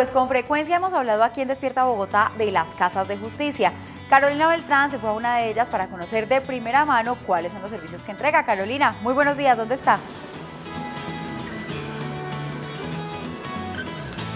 pues con frecuencia hemos hablado aquí en Despierta Bogotá de las casas de justicia. Carolina Beltrán se fue a una de ellas para conocer de primera mano cuáles son los servicios que entrega. Carolina, muy buenos días, ¿dónde está?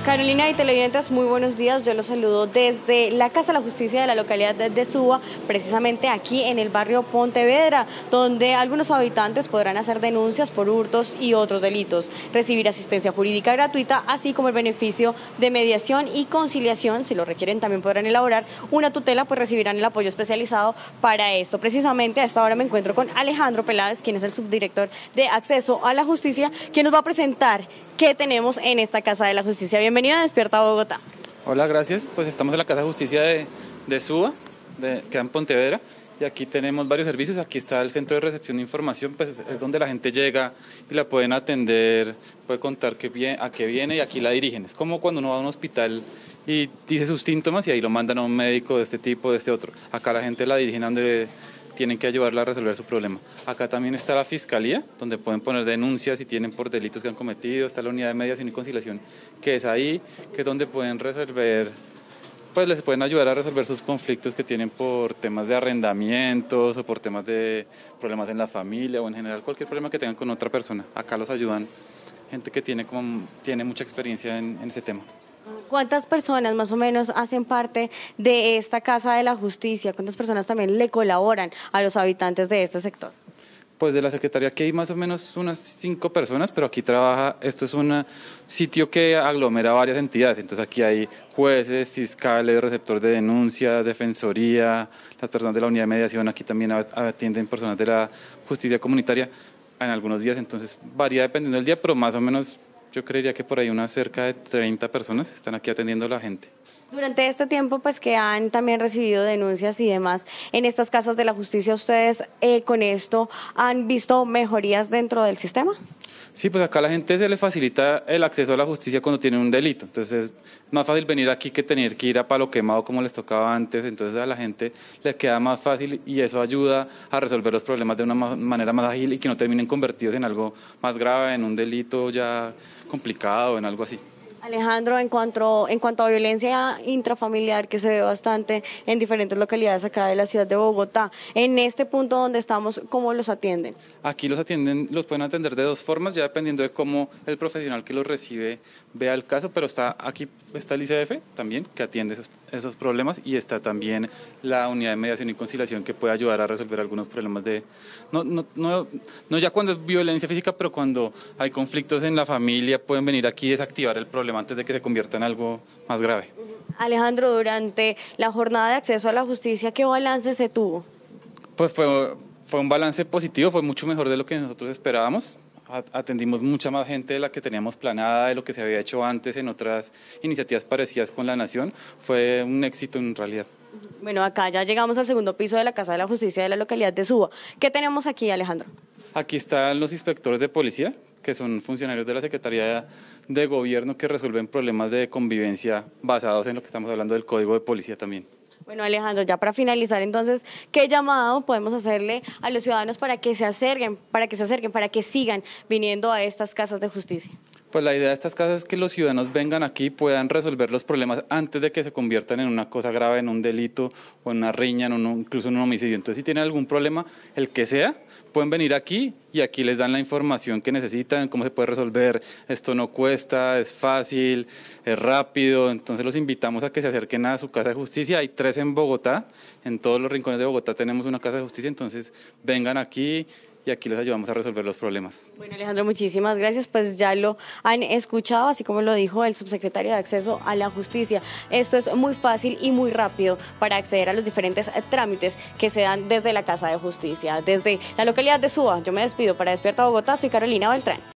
Carolina y televidentes, muy buenos días. Yo los saludo desde la Casa de la Justicia de la localidad de Suba, precisamente aquí en el barrio Pontevedra, donde algunos habitantes podrán hacer denuncias por hurtos y otros delitos, recibir asistencia jurídica gratuita, así como el beneficio de mediación y conciliación. Si lo requieren, también podrán elaborar una tutela, pues recibirán el apoyo especializado para esto. Precisamente a esta hora me encuentro con Alejandro Peláez, quien es el subdirector de Acceso a la Justicia, quien nos va a presentar qué tenemos en esta Casa de la Justicia. Bienvenida a Despierta Bogotá. Hola, gracias. Pues estamos en la Casa de Justicia de, de Suba, de, que en Pontevedra, y aquí tenemos varios servicios. Aquí está el centro de recepción de información, pues es donde la gente llega y la pueden atender, puede contar a qué viene y aquí la dirigen. Es como cuando uno va a un hospital y dice sus síntomas y ahí lo mandan a un médico de este tipo, de este otro. Acá la gente la dirigen a donde tienen que ayudarla a resolver su problema. Acá también está la fiscalía, donde pueden poner denuncias si tienen por delitos que han cometido, está la unidad de mediación y conciliación, que es ahí, que es donde pueden resolver, pues les pueden ayudar a resolver sus conflictos que tienen por temas de arrendamientos o por temas de problemas en la familia o en general cualquier problema que tengan con otra persona. Acá los ayudan gente que tiene, como, tiene mucha experiencia en ese tema. ¿Cuántas personas más o menos hacen parte de esta Casa de la Justicia? ¿Cuántas personas también le colaboran a los habitantes de este sector? Pues de la Secretaría aquí hay más o menos unas cinco personas, pero aquí trabaja, esto es un sitio que aglomera varias entidades, entonces aquí hay jueces, fiscales, receptor de denuncias, defensoría, las personas de la unidad de mediación, aquí también atienden personas de la justicia comunitaria en algunos días, entonces varía dependiendo del día, pero más o menos yo creería que por ahí unas cerca de 30 personas están aquí atendiendo a la gente. Durante este tiempo, pues que han también recibido denuncias y demás en estas casas de la justicia, ¿ustedes eh, con esto han visto mejorías dentro del sistema? Sí, pues acá a la gente se le facilita el acceso a la justicia cuando tiene un delito. Entonces es más fácil venir aquí que tener que ir a palo quemado como les tocaba antes. Entonces a la gente le queda más fácil y eso ayuda a resolver los problemas de una manera más ágil y que no terminen convertidos en algo más grave, en un delito ya complicado, en algo así. Alejandro, en cuanto, en cuanto a violencia intrafamiliar que se ve bastante en diferentes localidades acá de la ciudad de Bogotá, en este punto donde estamos, ¿cómo los atienden? Aquí los atienden, los pueden atender de dos formas, ya dependiendo de cómo el profesional que los recibe vea el caso, pero está aquí está el ICF también, que atiende esos, problemas, y está también la unidad de mediación y conciliación que puede ayudar a resolver algunos problemas de, no, no, no, no ya cuando es violencia física, pero cuando hay conflictos en la familia, pueden venir aquí y desactivar el problema antes de que se convierta en algo más grave. Alejandro, durante la jornada de acceso a la justicia, ¿qué balance se tuvo? Pues fue, fue un balance positivo, fue mucho mejor de lo que nosotros esperábamos. Atendimos mucha más gente de la que teníamos planeada, de lo que se había hecho antes en otras iniciativas parecidas con la Nación. Fue un éxito en realidad. Bueno, acá ya llegamos al segundo piso de la Casa de la Justicia de la localidad de Suba. ¿Qué tenemos aquí, Alejandro? Aquí están los inspectores de policía, que son funcionarios de la Secretaría de Gobierno que resuelven problemas de convivencia basados en lo que estamos hablando del Código de Policía también. Bueno, Alejandro, ya para finalizar, entonces, ¿qué llamado podemos hacerle a los ciudadanos para que se acerquen, para que se acerquen, para que sigan viniendo a estas casas de justicia? Pues la idea de estas casas es que los ciudadanos vengan aquí y puedan resolver los problemas antes de que se conviertan en una cosa grave, en un delito o en una riña, en incluso en un homicidio. Entonces, si tienen algún problema, el que sea, pueden venir aquí y aquí les dan la información que necesitan, cómo se puede resolver. Esto no cuesta, es fácil, es rápido. Entonces, los invitamos a que se acerquen a su casa de justicia. Hay tres en Bogotá, en todos los rincones de Bogotá tenemos una casa de justicia. Entonces, vengan aquí y aquí les ayudamos a resolver los problemas. Bueno, Alejandro, muchísimas gracias. Pues ya lo han escuchado, así como lo dijo el subsecretario de Acceso a la Justicia. Esto es muy fácil y muy rápido para acceder a los diferentes trámites que se dan desde la Casa de Justicia, desde la localidad de Suba. Yo me despido para Despierta Bogotá, soy Carolina Beltrán.